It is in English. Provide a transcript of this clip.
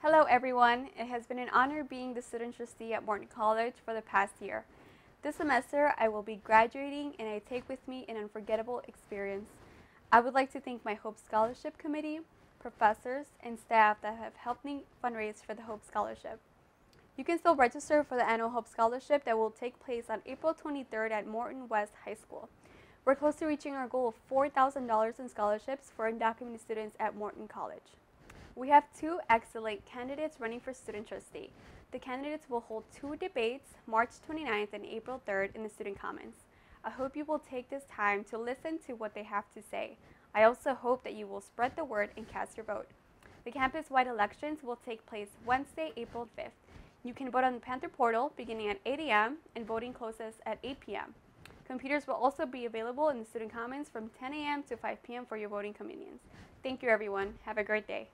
Hello everyone, it has been an honor being the student trustee at Morton College for the past year. This semester I will be graduating and I take with me an unforgettable experience. I would like to thank my Hope Scholarship Committee, professors, and staff that have helped me fundraise for the Hope Scholarship. You can still register for the annual Hope Scholarship that will take place on April 23rd at Morton West High School. We're close to reaching our goal of $4,000 in scholarships for undocumented students at Morton College. We have two excellent candidates running for student trustee. The candidates will hold two debates, March 29th and April 3rd in the Student Commons. I hope you will take this time to listen to what they have to say. I also hope that you will spread the word and cast your vote. The campus-wide elections will take place Wednesday, April 5th. You can vote on the Panther portal beginning at 8 a.m. and voting closes at 8 p.m. Computers will also be available in the Student Commons from 10 a.m. to 5 p.m. for your voting convenience. Thank you, everyone. Have a great day.